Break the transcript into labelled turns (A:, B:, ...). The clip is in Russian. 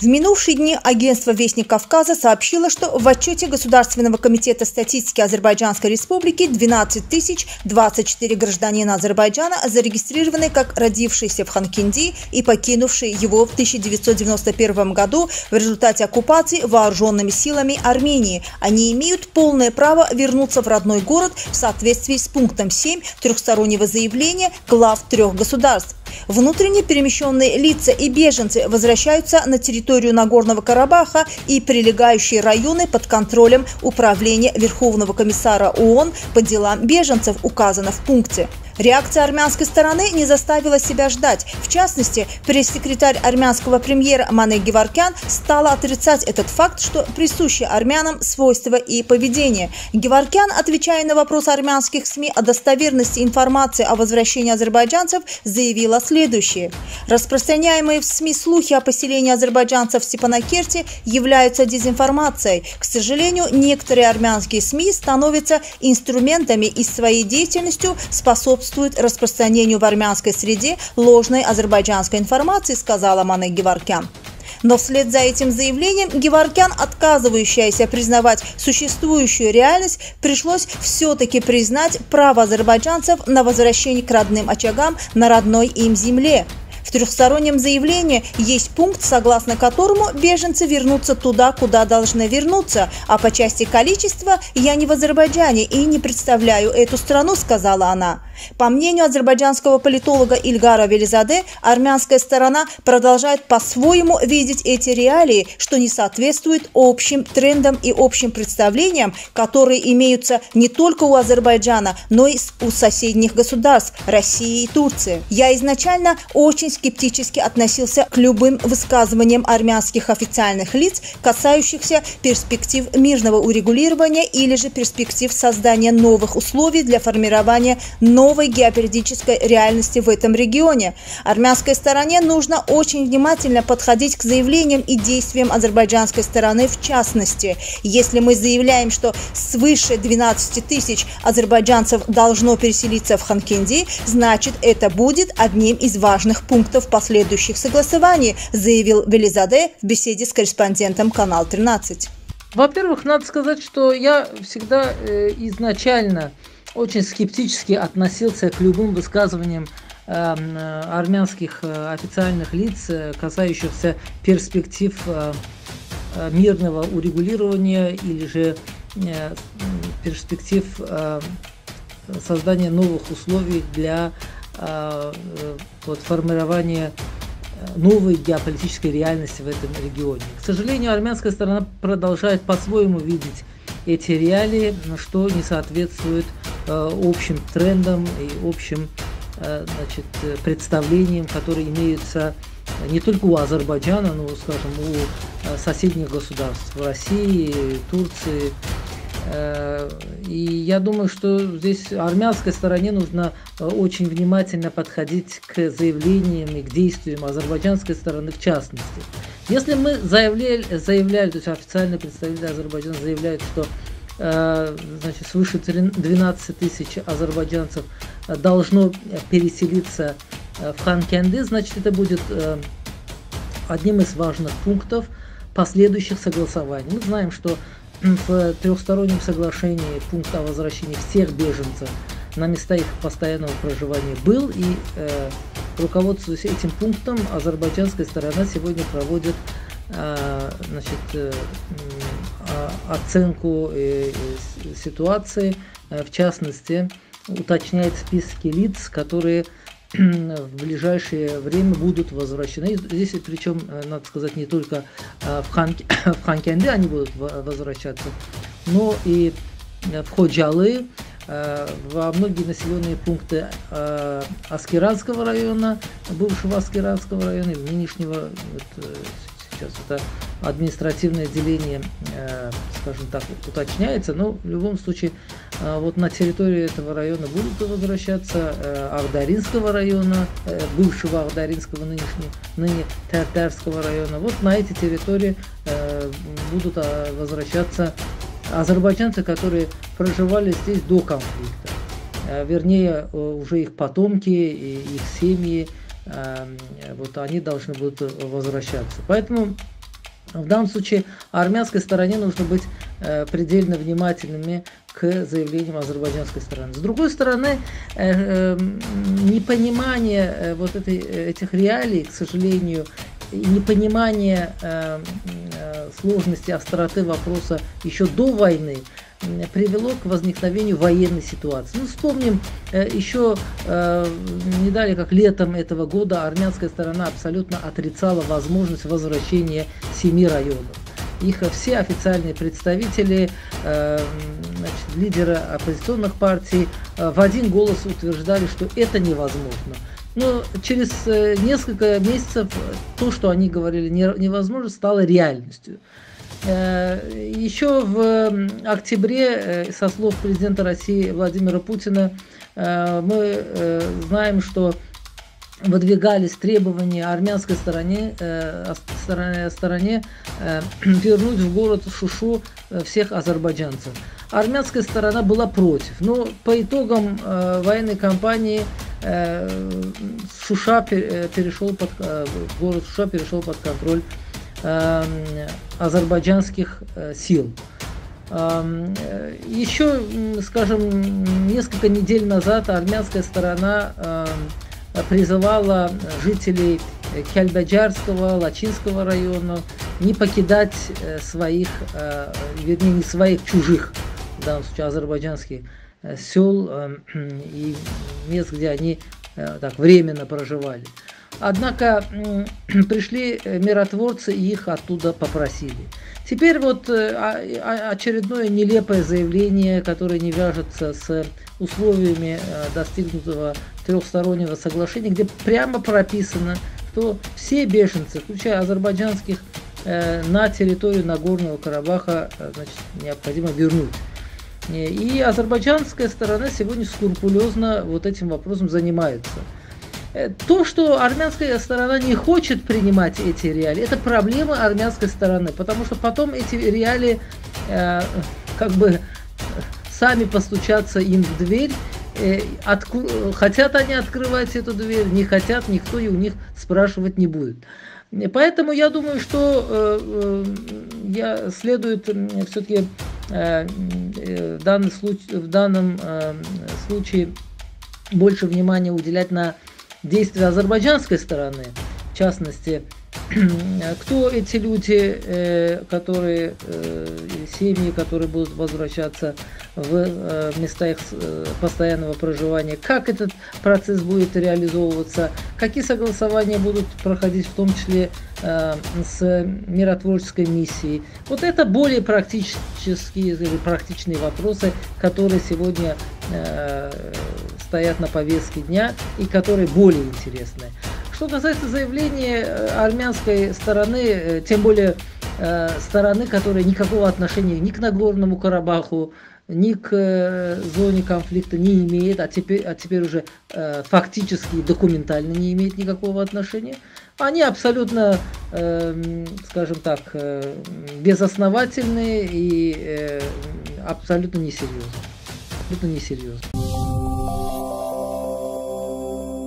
A: В минувшие дни агентство «Вестник Кавказа» сообщило, что в отчете Государственного комитета статистики Азербайджанской республики 12 тысяч 24 гражданина Азербайджана зарегистрированы как родившиеся в Ханкинди и покинувшие его в 1991 году в результате оккупации вооруженными силами Армении. Они имеют полное право вернуться в родной город в соответствии с пунктом 7 трехстороннего заявления глав трех государств. Внутренне перемещенные лица и беженцы возвращаются на территорию Нагорного Карабаха и прилегающие районы под контролем Управления Верховного комиссара ООН по делам беженцев указано в пункте. Реакция армянской стороны не заставила себя ждать. В частности, пресс-секретарь армянского премьера Мане Геваркян стала отрицать этот факт, что присуще армянам свойства и поведение. Геваркян, отвечая на вопрос армянских СМИ о достоверности информации о возвращении азербайджанцев, заявила следующее. Распространяемые в СМИ слухи о поселении азербайджанцев в Степанакерте являются дезинформацией. К сожалению, некоторые армянские СМИ становятся инструментами и своей деятельностью способствуют способствует распространению в армянской среде ложной азербайджанской информации, сказала Мане Геваркян. Но вслед за этим заявлением Геворкян, отказывающаяся признавать существующую реальность, пришлось все-таки признать право азербайджанцев на возвращение к родным очагам на родной им земле. В трехстороннем заявлении есть пункт, согласно которому беженцы вернутся туда, куда должны вернуться, а по части количества я не в Азербайджане и не представляю эту страну, сказала она. По мнению азербайджанского политолога Ильгара Велизаде, армянская сторона продолжает по-своему видеть эти реалии, что не соответствует общим трендам и общим представлениям, которые имеются не только у Азербайджана, но и у соседних государств – России и Турции. Я изначально очень скептически относился к любым высказываниям армянских официальных лиц, касающихся перспектив мирного урегулирования или же перспектив создания новых условий для формирования новой геополитической реальности в этом регионе. Армянской стороне нужно очень внимательно подходить к заявлениям и действиям азербайджанской стороны в частности. Если мы заявляем, что свыше 12 тысяч азербайджанцев должно переселиться в Ханкинди, значит это будет одним из важных пунктов последующих согласований, заявил Велизаде в беседе с корреспондентом Канал 13.
B: Во-первых, надо сказать, что я всегда э, изначально очень скептически относился к любым высказываниям эм, э, армянских э, официальных лиц, э, касающихся перспектив мирного урегулирования или же перспектив создания новых условий для вот, формирования новой геополитической реальности в этом регионе. К сожалению, армянская сторона продолжает по-своему видеть эти реалии, что не соответствует э, общим трендам и общим э, значит, представлениям, которые имеются не только у Азербайджана, но, скажем, у э, соседних государств, России, Турции. И я думаю, что здесь армянской стороне нужно очень внимательно подходить к заявлениям и к действиям азербайджанской стороны в частности. Если мы заявляли, заявляли то есть официальные представители Азербайджана заявляют, что э, значит, свыше 12 тысяч азербайджанцев должно переселиться э, в Ханкенды, значит это будет э, одним из важных пунктов последующих согласований. Мы знаем, что в трехстороннем соглашении пункт о возвращении всех беженцев на места их постоянного проживания был, и э, руководствуясь этим пунктом, азербайджанская сторона сегодня проводит э, значит, э, оценку э, ситуации, э, в частности, уточняет списки лиц, которые в ближайшее время будут возвращены. Здесь, причем, э, надо сказать, не только в, Хан, в Ханкенде они будут возвращаться, но и в Ходжалы, во многие населенные пункты Аскеранского района, бывшего Аскеранского района, нынешнего вот, сейчас это административное деление, э, скажем так, уточняется, но в любом случае э, вот на территории этого района будут возвращаться э, Ахдаринского района, бывшего Ахдаринского, нынешнего, ныне Тартарского района. Вот на эти территории будут возвращаться азербайджанцы, которые проживали здесь до конфликта. Вернее, уже их потомки, их семьи, вот они должны будут возвращаться. Поэтому В данном случае армянской стороне нужно быть э, предельно внимательными к заявлениям азербайджанской стороны. С другой стороны, э, э, непонимание э, вот этой, этих реалий, к сожалению, непонимание э, э, сложности, остроты вопроса еще до войны привело к возникновению военной ситуации. Ну, вспомним, э, еще э, не далее, как летом этого года, армянская сторона абсолютно отрицала возможность возвращения семи районов. Их все официальные представители, э, значит, лидеры оппозиционных партий в один голос утверждали, что это невозможно. Но через несколько месяцев то, что они говорили невозможно, стало реальностью. Э, Еще в октябре, э, со слов президента России Владимира Путина, э, мы знаем, что выдвигались требования армянской стороне, стороне, стороне вернуть в город Шушу всех азербайджанцев. Армянская сторона была против, но по итогам военной кампании Шуша перешел под, город Шуша перешел под контроль азербайджанских э, сил. Эм, еще, скажем, несколько недель назад армянская сторона эм, призывала жителей Кельбаджарского, Лачинского района не покидать э, своих, э, вернее, не своих чужих, в данном случае азербайджанских сел и мест, где они так временно проживали. Однако пришли э, миротворцы и их оттуда попросили. Теперь вот э, очередное нелепое заявление, которое не вяжется с условиями э, достигнутого трехстороннего соглашения, где прямо прописано, что все беженцы, включая азербайджанских, на территорию Нагорного Карабаха значит, необходимо вернуть. И азербайджанская сторона сегодня скрупулезно вот этим вопросом занимается. Э, то, что армянская сторона не хочет принимать эти реалии, это проблема армянской стороны, потому что потом эти реалии э, как бы сами постучатся им в дверь, э, отку... хотят они открывать эту дверь, не хотят, никто и у них спрашивать не будет. Поэтому я думаю, что э, э я следует все-таки э, э, в, данном случае больше внимания уделять на действия азербайджанской стороны, в частности, кто эти люди, э, которые, э, семьи, которые будут возвращаться в э, места их постоянного проживания, как этот процесс будет реализовываться, какие согласования будут проходить, в том числе с миротворческой миссией. Вот это более практические, практичные вопросы, которые сегодня стоят на повестке дня и которые более интересны. Что касается заявления э, армянской стороны, э, тем более э, стороны, которая никакого отношения ни к Нагорному Карабаху, ни к зоне конфликта не имеет, а теперь, а теперь уже э, фактически и документально не имеет никакого отношения, они абсолютно, э, скажем так, э, безосновательные и э, абсолютно несерьезны. Абсолютно несерьезны.